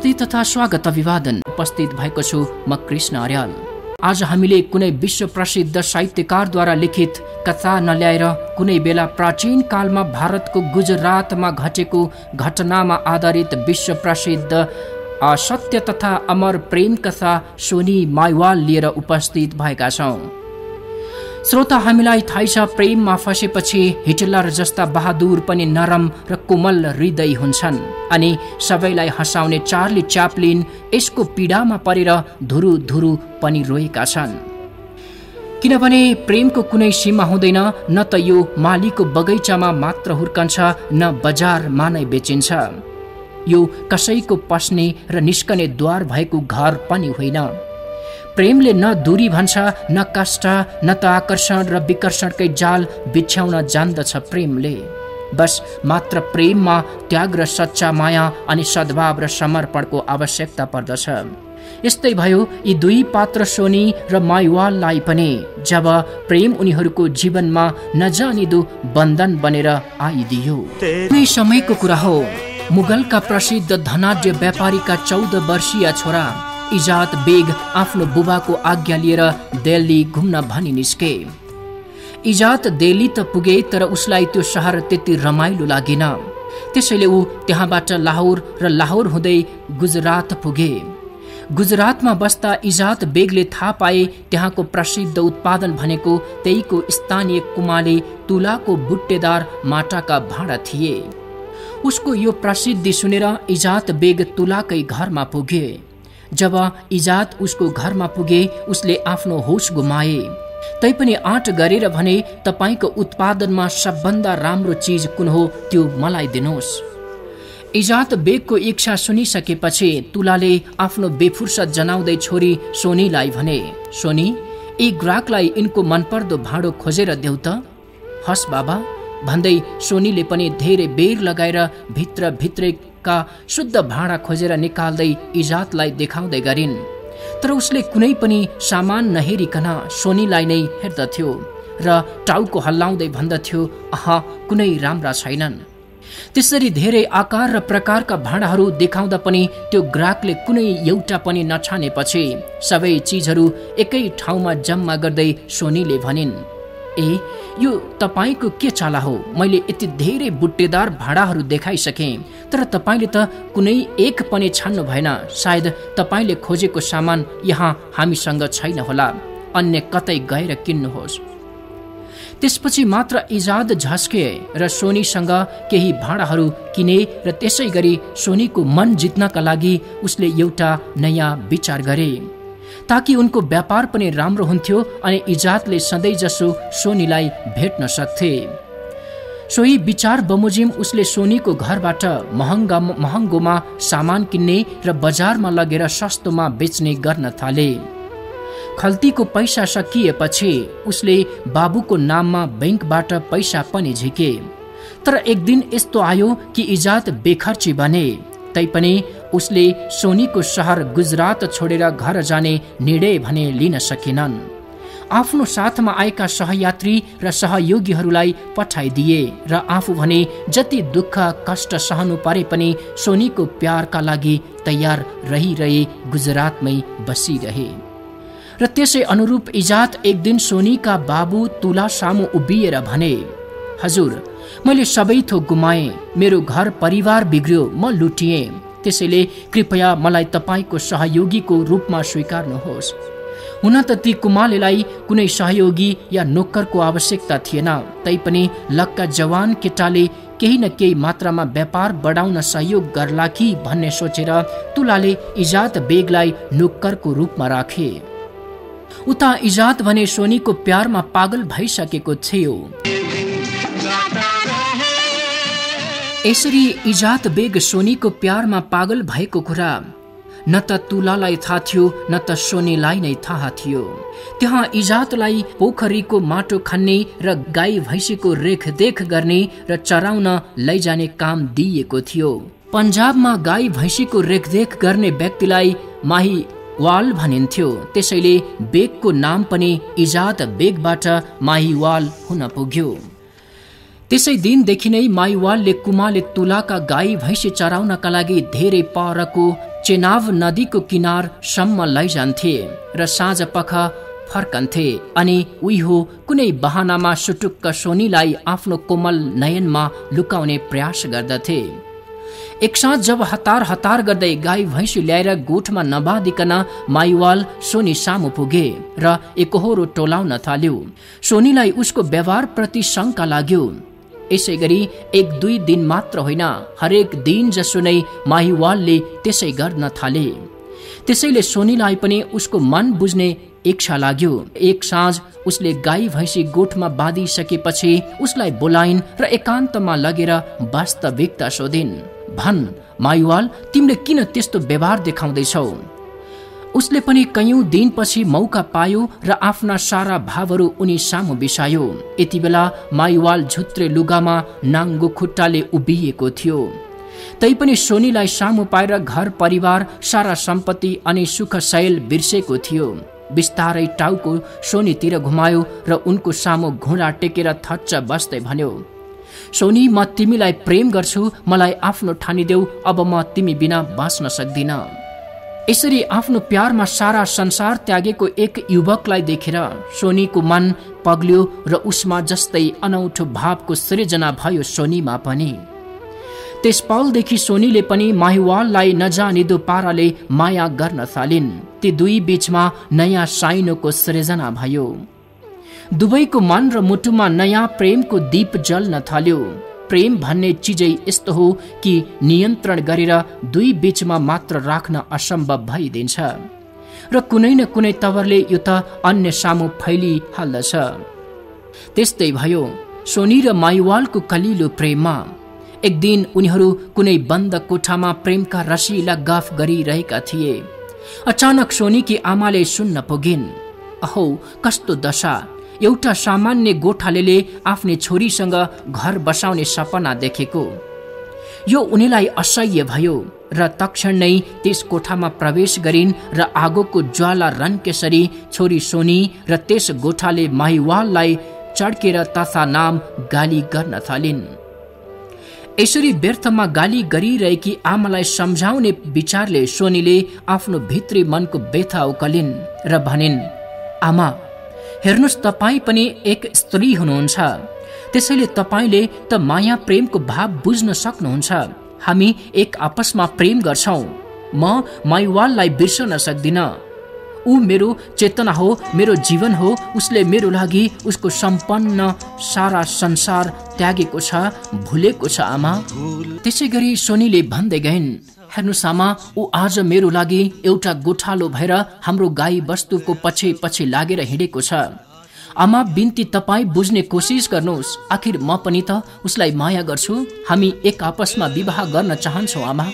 नमस्ते तथा स्वागत अभिवादन उपस्थित भएको छु म कृष्ण अर्याल। आज हामीले कुनै विश्व प्रसिद्ध साहित्यकारद्वारा लिखित कथा नल्याएर कुनै बेला प्राचीन कालमा भारतको गुजरातमा घटेको घटनामा आधारित विश्व प्रसिद्ध असत्य तथा अमर प्रेम कथा सोनी माइवाल लिएर उपस्थित भएका छौँ। श्रोता हामीलाई थाहै छ प्रेममा फसेपछि हिटलर जस्ता बहादुर पनि नरम र कोमल हृदय हुन्छन्। अनि सबैलाई हँसाउने चार्ली च्याप्लिन यसको पीडामा परेर धुरु धुरु पनि रोएका छन्। किनभने प्रेमको कुनै सीमा हुँदैन न त यो मालीको बगैँचामा मात्र हुर्कन्छ न बजारमा नै बेचिन्छ। यो कसैको पस्ने र निस्कने द्वार भएको घर पनि होइन। प्रेमले न दूरी भन्छ न कष्ट न त आकर्षण र विकर्षणकै जाल बिछ्याउन जान्दछ प्रेमले। बस मात्र प्रेममा त्याग र सच्चा माया अनि सद्भाव र समर्पणको आवश्यकता पर्दछ। यस्तै भयो यी दुई पात्र सोनी र माइवाललाई पनि जब प्रेम उनीहरूको जीवनमा नजानिदो बन्धन बनेर आइदियो। कुनै समयको कुरा हो। मुगलका प्रसिद्ध धनाढ्य व्यापारीका चौध वर्षीय छोरा इजात बेग आफ्नो बुबाको आज्ञा लिएर दिल्ली घुम्न भनी निस्के। इजात दिल्ली त पुगे तर उसलाई त्यो सहर त्यति रमाइलो लागेन। त्यसैले ऊ त्यहाँबाट लाहोर र लाहोर हुँदै गुजरात पुगे। गुजरातमा बस्दा इजात बेगले थाहा पाए त्यहाँको प्रसिद्ध उत्पादन भनेको त्यहीको स्थानीय कुमाले तुलाको बुट्टेदार माटाका भाँडा थिए। उसको यो प्रसिद्धि सुनेर इजात बेग तुलाकै घरमा पुगे। जब इजात उसको घरमा पुगे उसले आफ्नो होस गुमाए। तैपनि आँट गरेर भने तपाईँको उत्पादनमा सबभन्दा राम्रो चिज कुन हो त्यो मलाई दिनुहोस् इजात बेगको इच्छा सुनिसकेपछि तुलाले आफ्नो बेफुर्सत जनाउँदै छोरी सोनीलाई भने सोनी यी ग्राहकलाई यिनको मनपर्दो भाँडो खोजेर देऊ त। हस् बाबा। भन्दै सोनीले पनि धेरै बेर लगाएर भित्र भित्रै का शुद्ध भाँडा खोजेर निकाल्दै इजातलाई देखाउँदै गरिन्। तर उसले कुनै पनि सामान नहेरिकन सोनीलाई नै हेर्दथ्यो र टाउको हल्लाउँदै भन्दथ्यो अह कुनै राम्रा छैनन्। त्यसरी धेरै आकार र प्रकारका भाँडाहरू देखाउँदा पनि त्यो ग्राहकले कुनै एउटा पनि नछानेपछि सबै चिजहरू एकै ठाउँमा जम्मा गर्दै सोनीले भनिन्। ए यो तपाईँको के चाला हो? मैले यति धेरै बुट्टेदार भाँडाहरू देखाइसकेँ तर तपाईँले त कुनै एक पनि छान्नु भएन। सायद तपाईँले खोजेको सामान यहाँ हामीसँग छैन होला। अन्य कतै गएर किन्नुहोस्। त्यसपछि मात्र इजाद झस्के र सोनीसँग केही भाँडाहरू किने र त्यसै गरी सोनीको मन जित्नका लागि उसले एउटा नयाँ विचार गरे। ताकि उनको व्यापार पनि राम्रो हुन्थ्यो अनि इजातले सधैँ जसो सोनीलाई भेट्न सक्थे। सोही विचार बमोजिम उसले सोनीको घरबाट महँगा महँगोमा सामान किन्ने र बजारमा लगेर सस्तोमा बेच्ने गर्न थाले। खल्तीको पैसा सकिएपछि उसले बाबुको नाममा बैङ्कबाट पैसा पनि झिके। तर एक दिन यस्तो आयो कि इजात बेखर्ची बने तैपनि उसले सोनीको सहर गुजरात छोडेर घर जाने निर्णय भने लिन सकेनन्। आफ्नो साथमा आएका सहयात्री र सहयोगीहरूलाई पठाइदिए र आफू भने जति दुःख, कष्ट सहनु परे पनि सोनीको प्यारका लागि तयार रहिरहे गुजरातमै बसिरहे। र त्यसै अनुरूप इजात एक दिन सोनीका बाबु तुला सामु उभिएर भने, हजुर, मैले सबै थोक गुमाएँ, मेरो घर परिवार बिग्रियो, म लुटिएँ। त्यसैले कृपया मलाई तपाईँको सहयोगीको रूपमा स्वीकार्नुहोस्। हुन त ती कुमालेलाई कुनै सहयोगी या नोकरको आवश्यकता थिएन तैपनि लक्का जवान केटाले केही न केही मात्रामा व्यापार बढाउन सहयोग गर्ला कि भन्ने सोचेर तुलाले इजात बेगलाई नोक्करको रूपमा राखे। उता इजात भने सोनीको प्यारमा पागल भइसकेको थियो। यसरी इजात बेग सोनीको प्यारमा पागल भएको कुरा। न त तुलालाई थाहा थियो न त सोनीलाई नै थाहा थियो। त्यहाँ इजातलाई पोखरीको माटो खन्ने र गाई भैँसीको रेखदेख गर्ने र चराउन लैजाने काम दिइएको थियो। पन्जाबमा गाई भैँसीको रेखदेख गर्ने व्यक्तिलाई माही वाल भनिन्थ्यो। त्यसैले बेगको नाम पनि इजात बेगबाट माहिवाल हुन पुग्यो। त्यसै दिनदेखि नै माइवालले कुमाले तुलाका गाई भैँसी चराउनका लागि धेरै परको चेनाव नदीको किनारसम्म लैजान्थे र साँझ पख फर्कन्थे अनि उही हो कुनै बहानामा सुटुक्क सोनीलाई आफ्नो कोमल नयनमा लुकाउने प्रयास गर्दथे। एक साँझ जब हतार हतार गर्दै गाई भैँसी ल्याएर गोठमा नबाँधिकन माइवाल सोनी सामु पुगे र एकहोरो टोलाउन थाल्यो। सोनीलाई उसको व्यवहारप्रति शङ्का लाग्यो। यसै गरी एक दुई दिन मात्र होइन हरेक दिन जसो नै माहिवालले त्यसै गर्न थाले। त्यसैले सोनीलाई पनि उसको मन बुझ्ने इच्छा लाग्यो। एक साँझ उसले गाई भैँसी गोठमा बाँधिसकेपछि उसलाई बोलाइन् र एकान्तमा लगेर वास्तविकता सोधिन्। भन् माइवाल तिमीले किन त्यस्तो व्यवहार देखाउँदैछौ? उसले पनि कैयौं दिनपछि मौका पायो र आफ्ना सारा भावहरू उनी सामु बिसायो। यति बेला माइवाल झुत्रे लुगामा नाङ्गो खुट्टाले उभिएको थियो। तैपनि सोनीलाई सामु पाएर घर परिवार सारा सम्पत्ति अनि सुख शैल बिर्सेको थियो। बिस्तारै टाउको सोनीतिर घुमायो र उनको सामु घुँडा टेकेर थच्च बस्दै भन्यो सोनी म तिमीलाई प्रेम गर्छु मलाई आफ्नो ठानिदेऊ अब म तिमी बिना बाँच्न सक्दिन। यसरी आफ्नो प्यारमा सारा संसार त्यागेको एक युवकलाई देखेर सोनीको मन पग्ल्यो र उसमा जस्तै अनौठो भावको सृजना भयो सोनीमा पनि। त्यस पलदेखि सोनीले पनि माहिवाललाई नजानिदो पाराले माया गर्न थालिन्। ती दुई बीचमा नयाँ साइनोको सृजना भयो। दुवैको मन र मुटुमा नयाँ प्रेमको दीप जल्न थाल्यो। प्रेम भन्ने चिजै यस्तो हो कि नियन्त्रण गरेर दुई बीचमा मात्र राख्न असम्भव भइदिन्छ। र कुनै न कुनै तवरले यो त अन्य सामु फैलिहाल्दछ। त्यस्तै भयो सोनी र माइवालको कलिलो प्रेममा। एक दिन उनीहरू कुनै बन्द कोठामा प्रेमका रसिला गफ गरिरहेका थिए। अचानक सोनीकी आमाले सुन्न पुगिन् अहो कस्तो दशा एउटा सामान्य गोठालेले आफ्नै छोरीसँग घर बसाउने सपना देखेको। यो उनीलाई असह्य भयो र तक्षण नै त्यस कोठामा प्रवेश गरिन् र आगोको ज्वाला रन्केसरी छोरी सोनी र त्यस गोठाले माहिवाललाई चड्केर तथा नाम गाली गर्न थालिन्। यसरी व्यर्थमा गाली गरिरहेकी आमालाई सम्झाउने विचारले सोनीले आफ्नो भित्री मनको व्यथा उकलिन् र भनिन् आमा हेर्नुहोस् तपाईँ पनि एक स्त्री हुनुहुन्छ। त्यसैले तपाईँले त माया प्रेमको भाव बुझ्न सक्नुहुन्छ। हामी एक आपसमा प्रेम गर्छौँ। म माइवाललाई बिर्सन सक्दिनँ। ऊ मेरो चेतना हो मेरो जीवन हो उसले मेरो लागि उसको सम्पन्न सारा संसार त्यागेको छ भुलेको छ आमा। त्यसै गरी सोनीले भन्दै गइन् हेर्नुहोस् आमा ऊ आज मेरो लागि एउटा गोठालो भएर हाम्रो गाई वस्तुको पछि पछि लागेर हिँडेको छ। आमा बिन्ती तपाईँ बुझ्ने कोसिस गर्नुहोस्। आखिर म पनि त उसलाई माया गर्छु। हामी एक आपसमा विवाह गर्न चाहन्छौ आमा।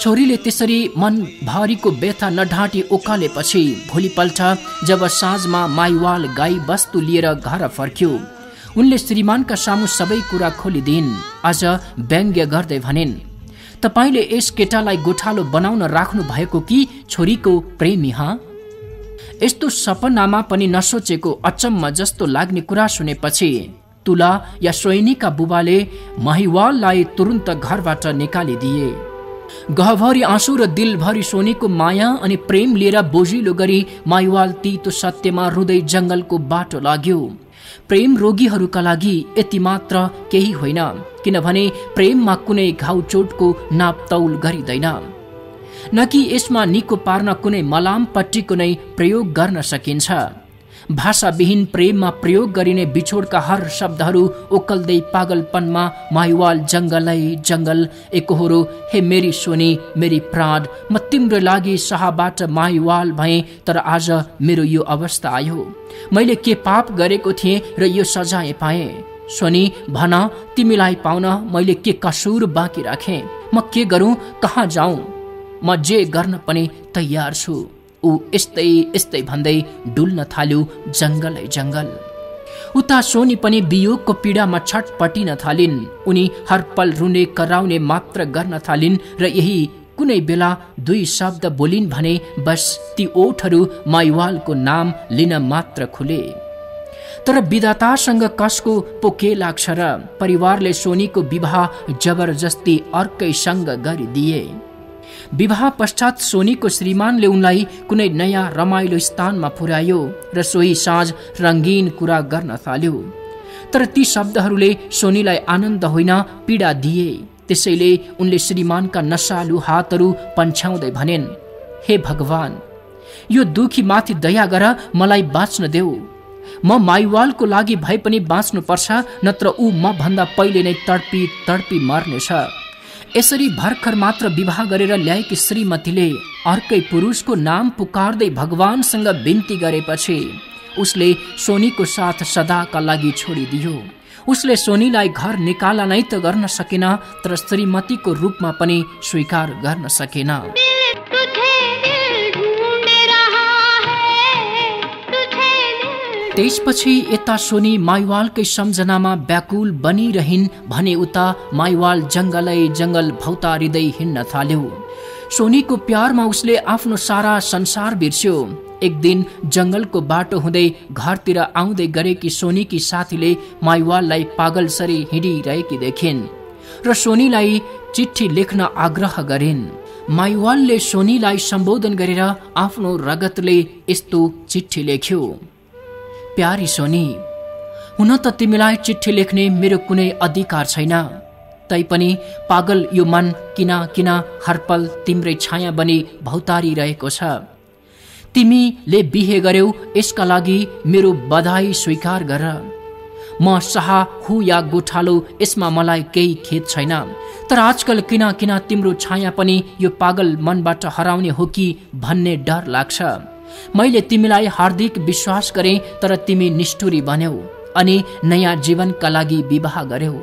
छोरीले त्यसरी मन भारीको व्यथा नढाँटी उकालेपछि भोलिपल्ट जब साँझमा माइवाल गाई वस्तु लिएर घर फर्क्यो। उनले श्रीमानका सामु सबै कुरा खोलिदिन्। आज व्यङ्ग्य गर्दै भनिन् तपाईँले यस केटालाई गोठालो बनाउन राख्नु भएको कि छोरीको प्रेमी हा? यस्तो सपनामा पनि नसोचेको अचम्म जस्तो लाग्ने कुरा सुनेपछि तुला या सोइनीका बुबाले महिवाललाई तुरुन्त घरबाट निकालिदिए। गहभरि आँसु र दिलभरि सोनीको माया अनि प्रेम लिएर बोजिलो गरी माइवाल तितो सत्यमा हृदय जङ्गलको बाटो लाग्यो। प्रेम रोगीहरूका लागि यति मात्र केही होइन किनभने प्रेममा कुनै घाउ चोटको नापतौल गरिँदैन। न कि यसमा निको पार्न कुनै मलामपट्टिको नै प्रयोग गर्न सकिन्छ। भाषाविहीन प्रेममा प्रयोग गरिने बिछोडका हर शब्दहरू ओकल्दै पागलपनमा माइवाल जङ्गलै जङ्गल। एकहोरो हे मेरी सोनी मेरी प्राण म तिम्रो लागि शाहबाट माइवाल भएँ तर आज मेरो यो अवस्था आयो। मैले के पाप गरेको थिएँ र यो सजाय पाएँ? सोनी भन तिमीलाई पाउन मैले के कसुर बाँकी राखेँ? म के गरौँ? कहाँ जाउँ म जे गर्न पनि तयार छु। ऊ यस्तै यस्तै भन्दै डुल्न थाल्यो जङ्गलै जङ्गल। उता सोनी पनि वियोगको पीडामा छटपटिन थालिन्। उनी हर पल रुने कराउने मात्र गर्न थालिन् र यही कुनै बेला दुई शब्द बोलिन् भने बस ती ओठहरू माइवालको नाम लिन मात्र खुले। तर विधातासँग कसको पो के लाग्छ र परिवारले सोनीको विवाह जबरजस्ती अर्कैसँग गरिदिए। विवाह पश्चात सोनीको श्रीमानले उनलाई कुनै नयाँ रमाइलो स्थानमा पुर्यायो र सोही साँझ रङ्गीन कुरा गर्न थाल्यो। तर ती शब्दहरूले सोनीलाई आनन्द होइन पीडा दिए। त्यसैले उनले श्रीमानका नसालु हातहरू पन्छ्याउँदै भनेन् हे भगवान यो दुखी माथि दया गर मलाई बाँच्न देऊ। म माइवालको लागि भए पनि बाँच्नुपर्छ नत्र ऊ म भन्दा पहिले नै तडपी तडपी मर्नेछ। यसरी भर्खर मात्र विवाह गरेर ल्याएकी श्रीमतीले अर्कै पुरुषको नाम पुकार्दै भगवानसँग बिन्ती गरेपछि उसले सोनीको साथ सदाका लागि छोडिदियो उसले सोनीलाई घर निकाला नै त गर्न सकेन तर श्रीमतीको रूपमा पनि स्वीकार गर्न सकेन। त्यसपछि यता सोनी माइवालकै सम्झनामा व्याकुल बनिरहन् भने उता माइवाल जङ्गलै जङ्गल भौतारिँदै हिँड्न थाल्यो। सोनीको प्यारमा उसले आफ्नो सारा संसार बिर्स्यो। एक दिन जङ्गलको बाटो हुँदै घरतिर आउँदै गरेकी सोनीकी साथीले माइवाललाई पागलसरी हिँडिरहेकी देखिन् र सोनीलाई चिठी लेख्न आग्रह गरिन्। माइवालले सोनीलाई सम्बोधन गरेर आफ्नो रगतले यस्तो चिठी लेख्यो। प्यारी सोनी हुन त तिमीलाई चिठी लेख्ने मेरो कुनै अधिकार छैन। तैपनि पागल यो मन किन किन हरपल तिम्रै छाया बनी भौतारिरहेको छ। तिमीले बिहे गर्यौ यसका लागि मेरो बधाई स्वीकार गर। म सहा हु या गोठालो यसमा मलाई केही खेद छैन। तर आजकल किन किन तिम्रो छाया पनि यो पागल मनबाट हराउने हो कि भन्ने डर लाग्छ। मैले तिमीलाई हार्दिक विश्वास गरेँ तर तिमी निष्ठुरी बन्यौ अनि नयाँ जीवनका लागि विवाह गर्यौ।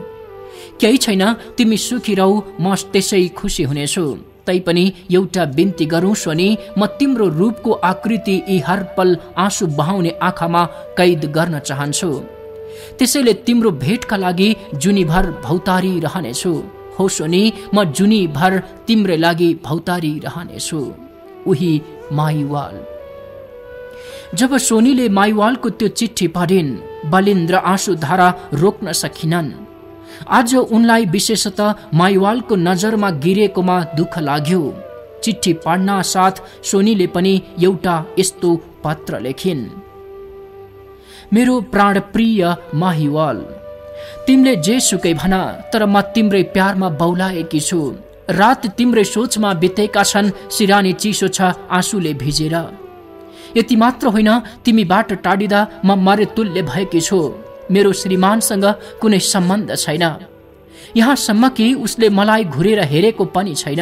केही छैन तिमी सुखी रहौ म त्यसै खुसी हुनेछु। तैपनि एउटा बिन्ती गरौँ सोनी म तिम्रो रूपको आकृति यी हर पल आँसु बहाउने आँखामा कैद गर्न चाहन्छु। त्यसैले तिम्रो भेटका लागि जुनीभर भौतारी रहनेछु। हो सोनी म जुनीभर तिम्रै लागि भौतारी रहनेछु। उही माइवाल जब सोनीले माइवालको त्यो चिठी पढिन् बलिन्द्र आँसुधारा रोक्न सकिनन्। आज उनलाई विशेषतः माइवालको नजरमा गिरेकोमा दुःख लाग्यो। चिठी पढ्न साथ सोनीले पनि एउटा यस्तो पत्र लेखिन्। मेरो प्राणप्रिय माहिवाल तिमीले जे सुकै भन तर म तिम्रै प्यारमा बौलाएकी छु। रात तिम्रै सोचमा बितेका छन् सिरानी चिसो छ आँसुले भिजेर। यति मात्र होइन तिमीबाट टाढिँदा म मरे तुल्य भएकी छु। मेरो श्रीमानसँग कुनै सम्बन्ध छैन। यहाँसम्म कि उसले मलाई घुरेर हेरेको पनि छैन।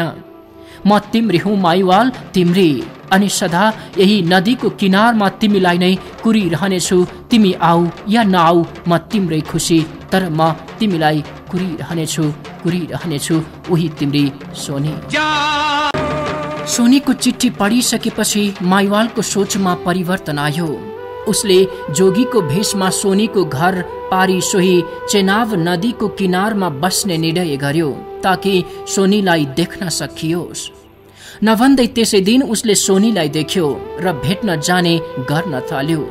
म तिम्री हुँ माइवाल तिम्री। अनि सदा यही नदीको किनारमा तिमीलाई नै कुरिरहनेछु। तिमी आऊ या नआऊ म तिम्रै खुसी तर म तिमीलाई कुरिरहनेछु कुरिरहनेछु उही तिम्री सोनी। सोनीको चिठी पढिसकेपछि माइवालको सोचमा परिवर्तन आयो। उसले जोगीको भेषमा सोनीको घर, पारी सोही, चेनाव नदीको किनारमा बस्ने निर्णय गर्यो ताकि सोनीलाई देख्न सकियोस्। नभन्दै त्यसै दिन उसले सोनीलाई देख्यो र भेट्न जाने गर्न थाल्यो।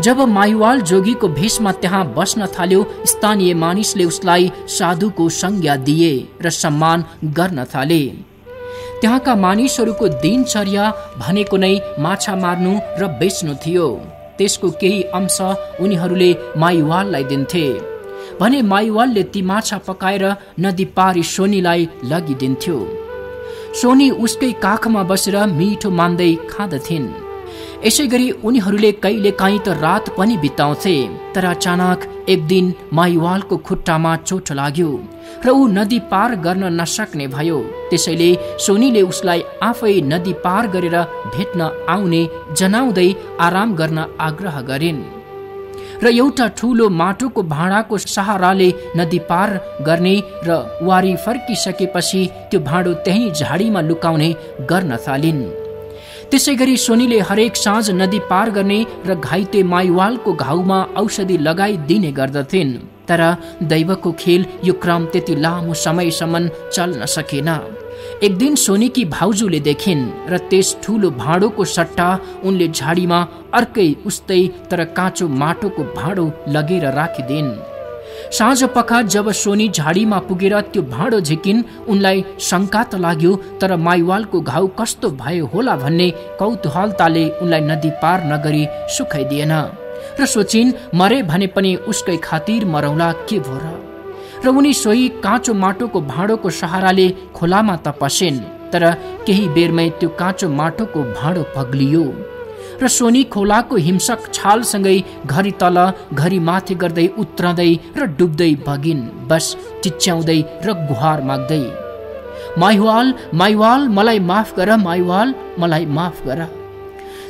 जब माइवाल जोगीको भेषमा त्यहाँ बस्न थाल्यो, स्थानीय मानिसले उसलाई संज्ञा दिए र सम्मान थाले। त्यहाँका मानिसहरूको दिनचर्या भनेको नै माछा मार्नु र बेच्नु थियो। त्यसको केही अंश उनीहरूले माइवाललाई दिन्थे। भने माइवालले ती माछा पकाएर नदी पारी सोनीलाई लगिदिन्थ्यो। सोनी उसकै काखमा बसेर मिठो मान्दै खाँदथिन्। यसै गरी उनीहरूले कहिले काहीँ त रात पनि बिताउँथे तर अचानक एक दिन माइवालको खुट्टामा चोट लाग्यो र ऊ नदी पार गर्न नसक्ने भयो। त्यसैले सोनीले उसलाई आफै नदी पार गरेर भेट्न आउने जनाउँदै आराम गर्न आग्रह गरिन्। र एउटा ठुलो माटोको भाँडाको सहाराले नदी पार गर्ने र वारी फर्किसकेपछि त्यो भाँडो त्यही झाडीमा लुकाउने गर्न थालिन्। त्यसै गरी सोनीले हरेक साँझ नदी पार गर्ने र घाइते माइवालको घाउमा औषधि लगाइदिने गर्दथिन्। तर दैवको खेल यो क्रम त्यति लामो समयसम्म चल्न सकेन। एक दिन सोनीकी भाउजूले देखिन् र त्यस ठुलो भाँडोको सट्टा उनले झाडीमा अर्कै उस्तै तर काँचो माटोको भाँडो लगेर राखिदिन्। साँझ पख जब सोनी झाडीमा पुगेर त्यो भाँडो झिकिन् उनलाई शङ्का त लाग्यो तर माइवालको घाउ कस्तो भयो होला भन्ने कौतूहलताले उनलाई नदी पार नगरी सुखाइदिएन र सोचिन् मरे भने पनि उसकै खातिर मरौला के भो र? र उनी सोही काँचो माटोको भाँडोको सहाराले खोलामा त तर केही बेरमै त्यो काँचो माटोको भाँडो पग्लियो। र सोनी खोलाको हिंसक छालसँगै घरि तल घरि माथि गर्दै उत्रँदै र डुब्दै भगिन् बस टिच्याउँदै र गुहार माग्दै। माइवाल माइवाल मलाई माफ गर माइवाल मलाई माफ गर।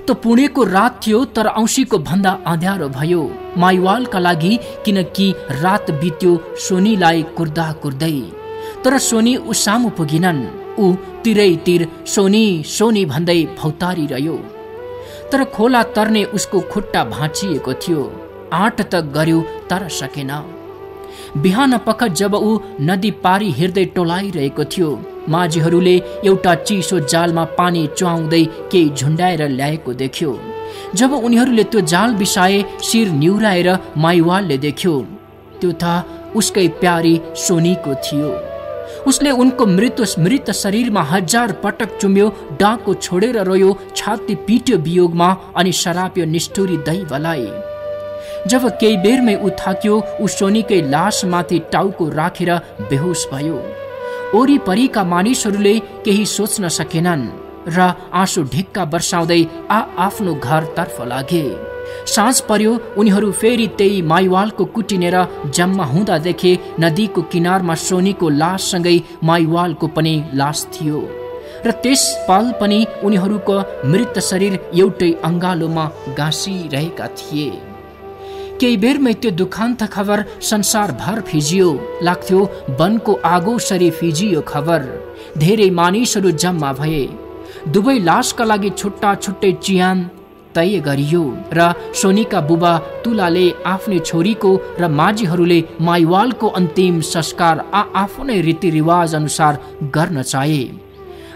त पुणेको रात थियो तर औँसीको भन्दा अँध्यारो भयो। माइवालका लागि किनकि रात बित्यो सोनीलाई कुर्दा कुर्दै तर सोनी ऊ सामु पुगिनन्। ऊ तिरै तिर सोनी सोनी भन्दै भौतारी रह्यो। तर खोला तर्ने उसको खुट्टा भाँचिएको थियो। आँट त गर्यो तर सकेन। बिहान पख जब ऊ नदी पारी हिँड्दै टोलाइरहेको थियो माझीहरूले एउटा चिसो जालमा पानी चुहाउँदै केही झुन्डाएर ल्याएको देख्यो। जब उनीहरूले त्यो जाल बिसाए शिर निहुराएर माइवालले देख्यो। त्यो त उसकै प्यारी सोनीको थियो। उसले उनको मृत मृत शरीरमा हजार पटक चुम्यो डाको छोडेर रोयो छाती पिट्यो वियोगमा अनि सराप्यो निष्ठुरी दैवलाई जब केही बेरमै ऊ थाक्यो ऊ सोनीकै लासमाथि टाउको राखेर बेहोस भयो। वरिपरिका मानिसहरूले केही सोच्न सकेनन् र आँसु ढिक्का वर्षाउँदै आ आफ्नो घरतर्फ लागे। साँझ पर्यो उनीहरू फेरि त्यही माइवालको कुटिनेर जम्मा हुँदा देखे नदीको किनारमा सोनीको लाससँगै माइवालको पनि लास थियो। र त्यस पल पनि उनीहरूको मृत शरीर एउटै अङ्गालोमा गाँसिरहेका थिए। केही बेरमै त्यो दुखान्त खबर संसारभर फिजियो लाग्थ्यो वनको आगो सरी फिजियो खबर। धेरै मानिसहरू जम्मा भए। दुवै लासका लागि छुट्टा छुट्टै चियान तय गरियो र सोनीका बुबा तुलाले आफ्नै छोरीको र माझीहरूले माइवालको अन्तिम संस्कार आ आफ्नै रीतिरिवाज अनुसार गर्न चाहे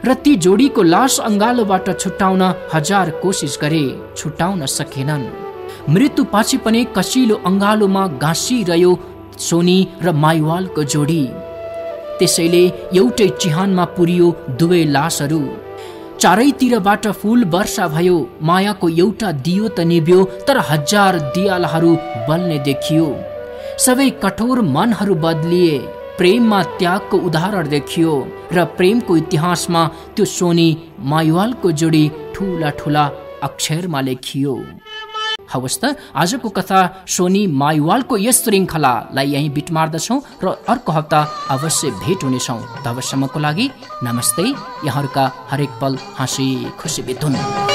र ती जोडीको लास अङ्गालोबाट छुट्याउन हजार कोसिस गरे छुट्याउन सकेनन्। मृत्यु पछि पनि कसिलो अङ्गालोमा गाँसिरह्यो सोनी र माइवालको जोडी। त्यसैले एउटै चिहानमा पुरियो दुवै लासहरू। चारैतिरबाट फुल वर्षा भयो। मायाको एउटा दियो त निभ्यो तर हजार दियालाहरू बल्ने देखियो। सबै कठोर मनहरू बदलिए प्रेममा त्यागको उदाहरण देखियो र प्रेमको इतिहासमा त्यो सोनी माइवालको जोडी ठुला ठुला अक्षरमा लेखियो। हवस् त आजको कथा सोनी माइवालको यस श्रृङ्खलालाई यहीँ बिट मार्दछौँ र अर्को हप्ता अवश्य भेट हुनेछौँ। तबसम्मको लागि नमस्ते। यहाँहरूका हरेक पल हाँसी खुसी बितुन्।